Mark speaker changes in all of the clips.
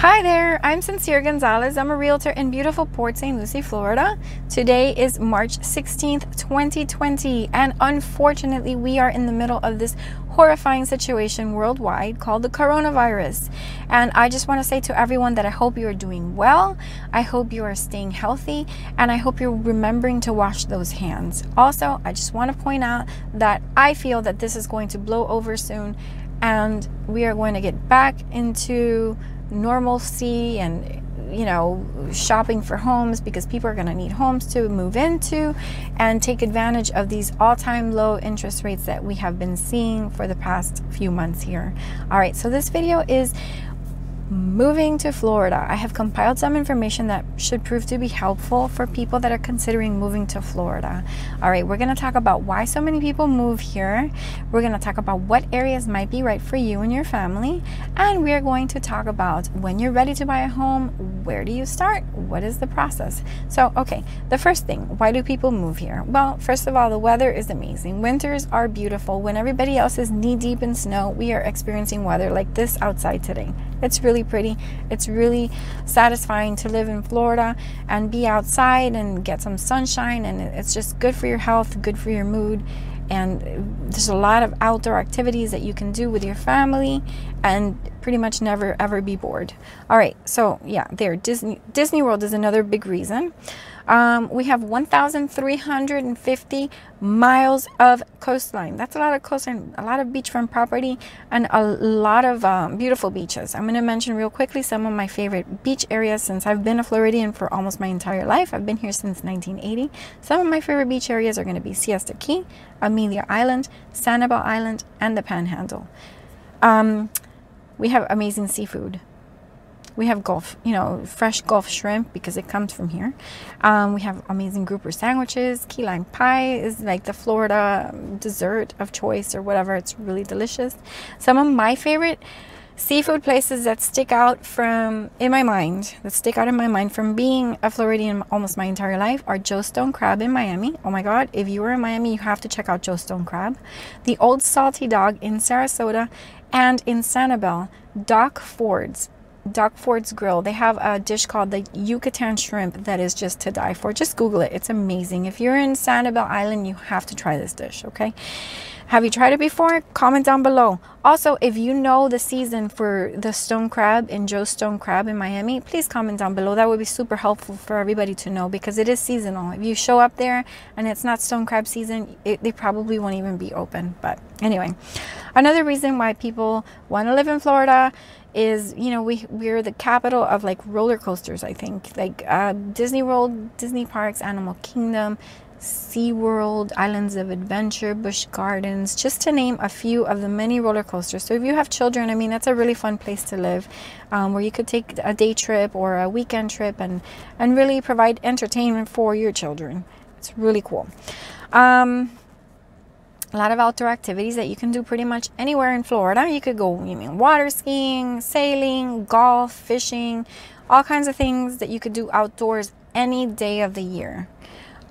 Speaker 1: Hi there, I'm Sonsire Gonzalez. I'm a realtor in beautiful Port St. Lucie, Florida. Today is March 16th, 2020, and unfortunately, we are in the middle of this horrifying situation worldwide called the coronavirus. And I just want to say to everyone that I hope you are doing well, I hope you are staying healthy, and I hope you're remembering to wash those hands. Also, I just want to point out that I feel that this is going to blow over soon and we are going to get back into normalcy and you know shopping for homes because people are going to need homes to move into and take advantage of these all-time low interest rates that we have been seeing for the past few months here. All right so this video is moving to Florida. I have compiled some information that should prove to be helpful for people that are considering moving to Florida. All right, we're going to talk about why so many people move here. We're going to talk about what areas might be right for you and your family. And we are going to talk about when you're ready to buy a home, where do you start? What is the process? So, okay, the first thing, why do people move here? Well, first of all, the weather is amazing. Winters are beautiful. When everybody else is knee deep in snow, we are experiencing weather like this outside today. It's really pretty. It's really satisfying to live in Florida and be outside and get some sunshine. And it's just good for your health, good for your mood. And there's a lot of outdoor activities that you can do with your family and pretty much never ever be bored. All right, so yeah, there Disney Disney World is another big reason. Um, we have 1,350 miles of coastline. That's a lot of coastline, a lot of beachfront property, and a lot of um, beautiful beaches. I'm going to mention real quickly some of my favorite beach areas since I've been a Floridian for almost my entire life. I've been here since 1980. Some of my favorite beach areas are going to be Siesta Key, Amelia Island, Sanibel Island, and the Panhandle. Um, we have amazing seafood we have Gulf, you know, fresh Gulf shrimp because it comes from here. Um, we have amazing grouper sandwiches. Key lime pie is like the Florida dessert of choice or whatever. It's really delicious. Some of my favorite seafood places that stick out from in my mind that stick out in my mind from being a Floridian almost my entire life are Joe Stone Crab in Miami. Oh my god, if you were in Miami, you have to check out Joe Stone Crab. The Old Salty Dog in Sarasota and in Sanibel, Doc Ford's Doc Ford's Grill. They have a dish called the Yucatan shrimp that is just to die for. Just Google it. It's amazing. If you're in Sanibel Island, you have to try this dish, okay? Have you tried it before? Comment down below. Also, if you know the season for the stone crab in Joe's Stone Crab in Miami, please comment down below. That would be super helpful for everybody to know because it is seasonal. If you show up there and it's not stone crab season, it, they probably won't even be open. But anyway, another reason why people want to live in Florida is you know we we're the capital of like roller coasters i think like uh, disney world disney parks animal kingdom SeaWorld, Islands of Adventure, Busch Gardens, just to name a few of the many roller coasters. So if you have children, I mean, that's a really fun place to live um, where you could take a day trip or a weekend trip and, and really provide entertainment for your children. It's really cool. Um, a lot of outdoor activities that you can do pretty much anywhere in Florida. You could go, you mean water skiing, sailing, golf, fishing, all kinds of things that you could do outdoors any day of the year.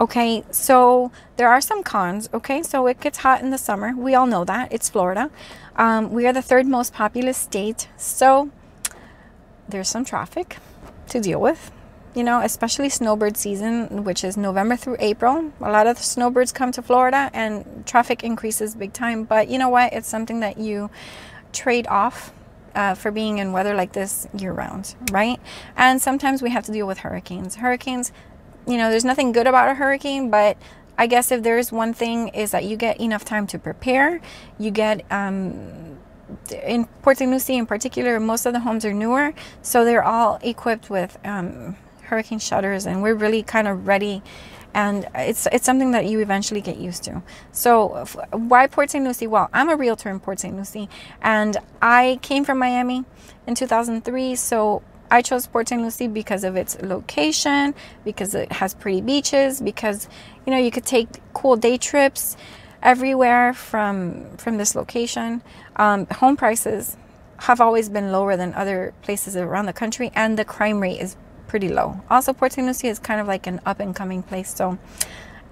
Speaker 1: Okay, so there are some cons. Okay, so it gets hot in the summer. We all know that. It's Florida. Um, we are the third most populous state. So there's some traffic to deal with you know, especially snowbird season, which is November through April. A lot of snowbirds come to Florida and traffic increases big time. But you know what? It's something that you trade off uh, for being in weather like this year round, right? And sometimes we have to deal with hurricanes. Hurricanes, you know, there's nothing good about a hurricane, but I guess if there's one thing is that you get enough time to prepare. You get um, in Port. Lucie in particular, most of the homes are newer, so they're all equipped with um, hurricane shutters and we're really kind of ready and it's it's something that you eventually get used to. So why Port St. Lucie? Well, I'm a realtor in Port St. Lucie and I came from Miami in 2003, so I chose Port St. Lucie because of its location, because it has pretty beaches, because you know you could take cool day trips everywhere from from this location. Um, home prices have always been lower than other places around the country, and the crime rate is pretty low. Also, Port St. Lucie is kind of like an up and coming place, so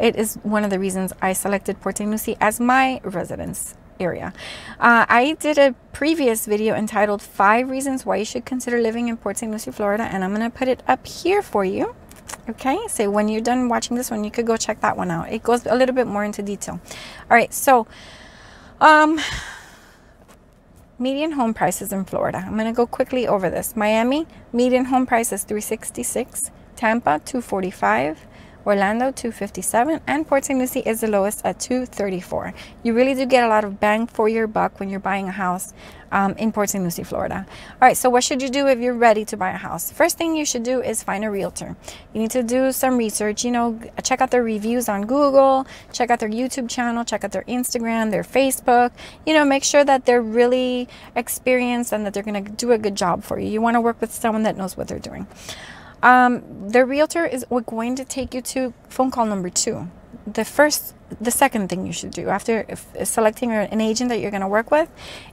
Speaker 1: it is one of the reasons I selected Port St. Lucie as my residence area. Uh, I did a previous video entitled Five Reasons Why You Should Consider Living in Port St. Lucie, Florida, and I'm going to put it up here for you. Okay, so when you're done watching this one, you could go check that one out. It goes a little bit more into detail. All right, so um, median home prices in Florida. I'm going to go quickly over this. Miami, median home price is 366. Tampa, 245. Orlando 257 and Port St. Lucie is the lowest at 234. You really do get a lot of bang for your buck when you're buying a house um, in Port St. Lucie, Florida. All right, so what should you do if you're ready to buy a house? First thing you should do is find a realtor. You need to do some research, you know, check out their reviews on Google, check out their YouTube channel, check out their Instagram, their Facebook, you know, make sure that they're really experienced and that they're going to do a good job for you. You want to work with someone that knows what they're doing. Um, the realtor is we're going to take you to phone call number two. The first, the second thing you should do after selecting an agent that you're going to work with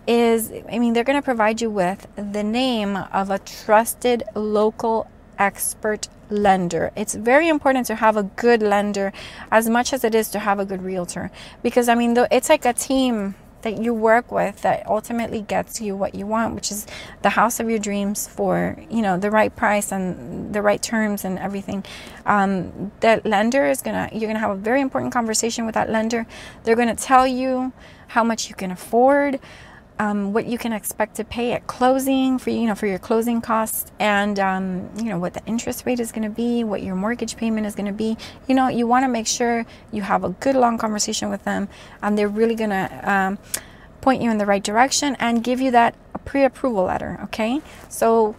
Speaker 1: is, I mean, they're going to provide you with the name of a trusted local expert lender. It's very important to have a good lender as much as it is to have a good realtor because I mean, it's like a team that you work with that ultimately gets you what you want, which is the house of your dreams for you know the right price and the right terms and everything. Um, that lender is gonna you're gonna have a very important conversation with that lender. They're gonna tell you how much you can afford um, what you can expect to pay at closing for you know for your closing costs and um, you know what the interest rate is going to be what your mortgage payment is going to be. You know you want to make sure you have a good long conversation with them and they're really going to um, point you in the right direction and give you that pre-approval letter okay? So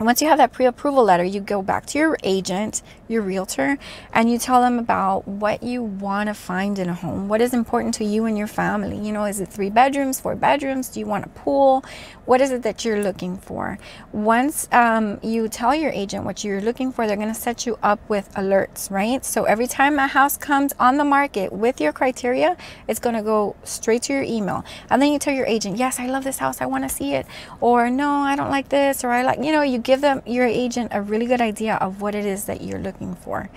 Speaker 1: once you have that pre-approval letter you go back to your agent your realtor and you tell them about what you want to find in a home. What is important to you and your family? You know is it three bedrooms four bedrooms? Do you want a pool what is it that you're looking for? Once um, you tell your agent what you're looking for they're going to set you up with alerts right? So every time a house comes on the market with your criteria it's going to go straight to your email. And then you tell your agent yes i love this house i want to see it or no i don't like this or i like you know you give them your agent a really good idea of what it is that you're looking looking for.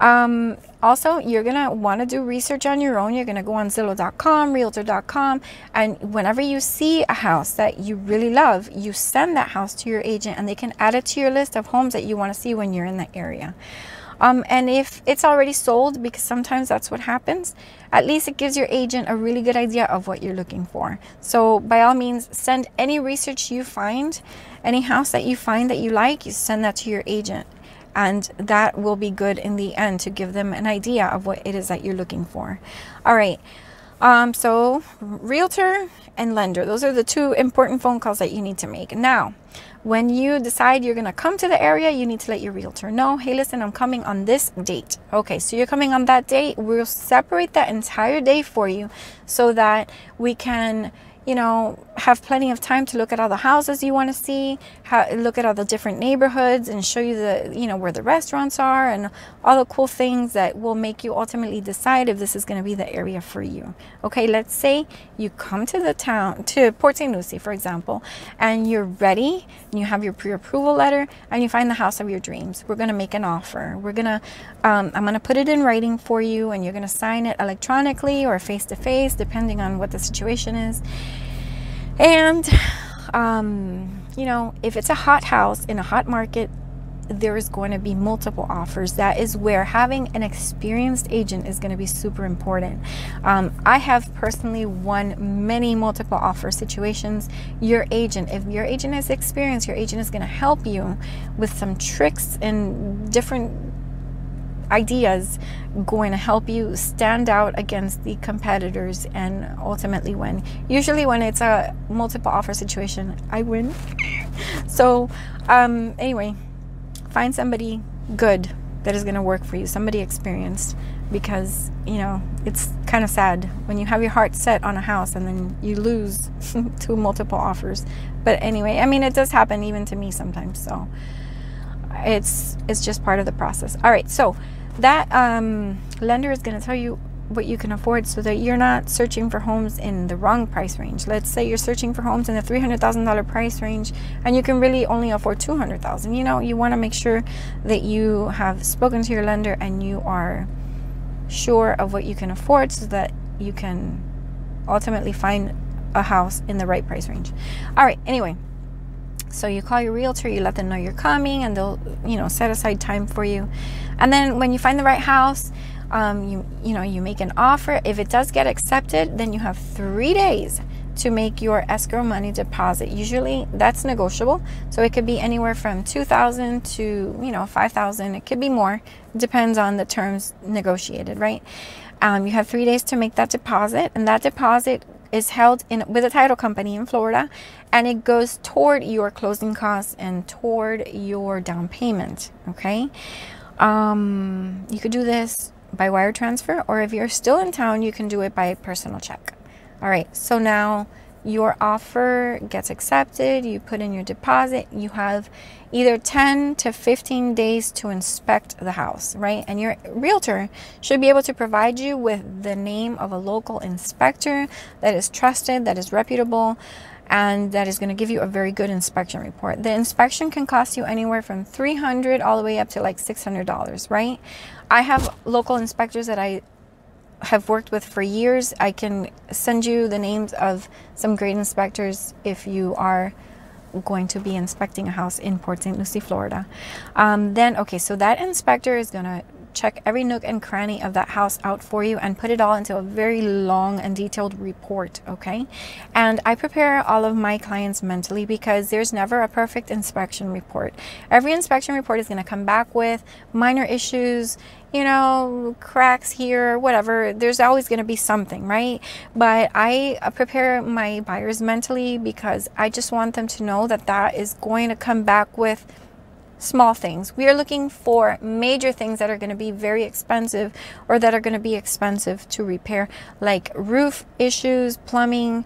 Speaker 1: Um, also, you're going to want to do research on your own. You're going to go on Zillow.com, Realtor.com, and whenever you see a house that you really love, you send that house to your agent and they can add it to your list of homes that you want to see when you're in the area. Um, and if it's already sold, because sometimes that's what happens, at least it gives your agent a really good idea of what you're looking for. So, by all means, send any research you find, any house that you find that you like, you send that to your agent and that will be good in the end to give them an idea of what it is that you're looking for. All right. Um, so, realtor and lender, those are the two important phone calls that you need to make. Now, when you decide you're going to come to the area, you need to let your realtor know, hey, listen, I'm coming on this date. Okay, so you're coming on that date. We'll separate that entire day for you so that we can you know, have plenty of time to look at all the houses you want to see, how, look at all the different neighborhoods and show you the, you know, where the restaurants are and all the cool things that will make you ultimately decide if this is going to be the area for you. Okay, let's say you come to the town, to Port St. Lucie, for example, and you're ready and you have your pre-approval letter and you find the house of your dreams. We're going to make an offer. We're going to, um, I'm going to put it in writing for you and you're going to sign it electronically or face to face, depending on what the situation is. And, um, you know, if it's a hot house in a hot market, there is going to be multiple offers. That is where having an experienced agent is going to be super important. Um, I have personally won many multiple offer situations. Your agent, if your agent is experienced, your agent is going to help you with some tricks and different ideas going to help you stand out against the competitors and ultimately win. Usually, when it's a multiple offer situation, I win. so, um, anyway, find somebody good that is going to work for you, somebody experienced, because you know it's kind of sad when you have your heart set on a house and then you lose to multiple offers. But anyway, I mean, it does happen even to me sometimes. So it's it's just part of the process. All right, so that um, lender is going to tell you what you can afford so that you're not searching for homes in the wrong price range. Let's say you're searching for homes in the $300,000 price range and you can really only afford 200,000. You know, you want to make sure that you have spoken to your lender and you are sure of what you can afford so that you can ultimately find a house in the right price range. All right, anyway. So you call your realtor, you let them know you're coming, and they'll, you know, set aside time for you. And then when you find the right house, um, you you know you make an offer. If it does get accepted, then you have three days to make your escrow money deposit. Usually that's negotiable, so it could be anywhere from two thousand to you know five thousand. It could be more, depends on the terms negotiated, right? Um, you have three days to make that deposit, and that deposit is held in with a title company in Florida and it goes toward your closing costs and toward your down payment okay? Um, you could do this by wire transfer or if you're still in town you can do it by personal check. All right so now your offer gets accepted, you put in your deposit, you have either 10 to 15 days to inspect the house, right? And your realtor should be able to provide you with the name of a local inspector that is trusted, that is reputable, and that is going to give you a very good inspection report. The inspection can cost you anywhere from 300 all the way up to like $600, right? I have local inspectors that I have worked with for years. I can send you the names of some great inspectors if you are going to be inspecting a house in Port St. Lucie, Florida. Um, then, okay, so that inspector is going to check every nook and cranny of that house out for you and put it all into a very long and detailed report, okay? And I prepare all of my clients mentally because there's never a perfect inspection report. Every inspection report is going to come back with minor issues, you know, cracks here, whatever. There's always going to be something, right? But I uh, prepare my buyers mentally because I just want them to know that that is going to come back with small things. We are looking for major things that are going to be very expensive or that are going to be expensive to repair, like roof issues, plumbing,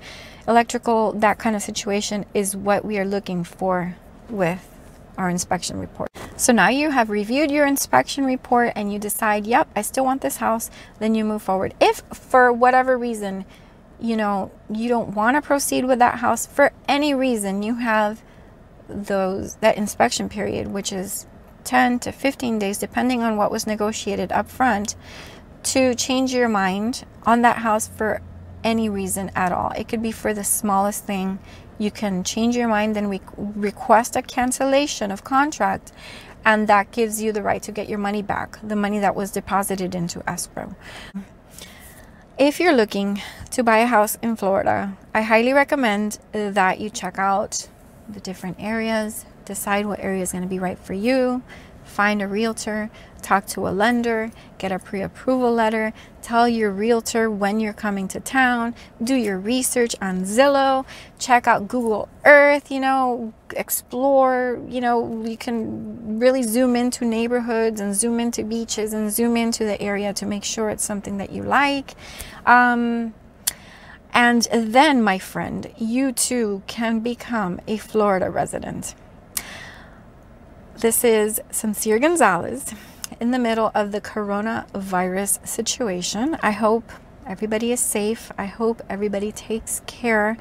Speaker 1: electrical, that kind of situation is what we are looking for with our inspection report. So now you have reviewed your inspection report and you decide, yep, I still want this house, then you move forward. If for whatever reason, you know, you don't want to proceed with that house for any reason, you have those that inspection period, which is 10 to 15 days, depending on what was negotiated up front, to change your mind on that house for any reason at all. It could be for the smallest thing. You can change your mind, then we request a cancellation of contract, and that gives you the right to get your money back, the money that was deposited into escrow. If you're looking to buy a house in Florida, I highly recommend that you check out the different areas, decide what area is going to be right for you, find a realtor, talk to a lender, get a pre approval letter, tell your realtor when you're coming to town, do your research on Zillow, check out Google Earth, you know, explore, you know, you can really zoom into neighborhoods and zoom into beaches and zoom into the area to make sure it's something that you like. Um, and then, my friend, you too can become a Florida resident. This is Sonsire Gonzalez in the middle of the coronavirus situation. I hope everybody is safe. I hope everybody takes care.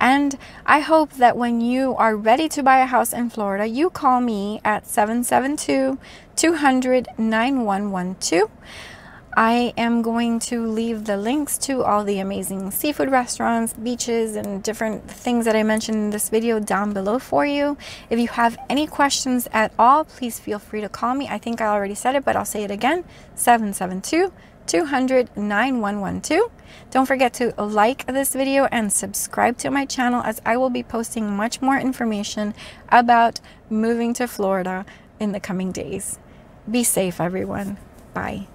Speaker 1: And I hope that when you are ready to buy a house in Florida, you call me at 772 200 9112. I am going to leave the links to all the amazing seafood restaurants, beaches, and different things that I mentioned in this video down below for you. If you have any questions at all, please feel free to call me. I think I already said it, but I'll say it again 772 200 9112. Don't forget to like this video and subscribe to my channel as I will be posting much more information about moving to Florida in the coming days. Be safe, everyone. Bye.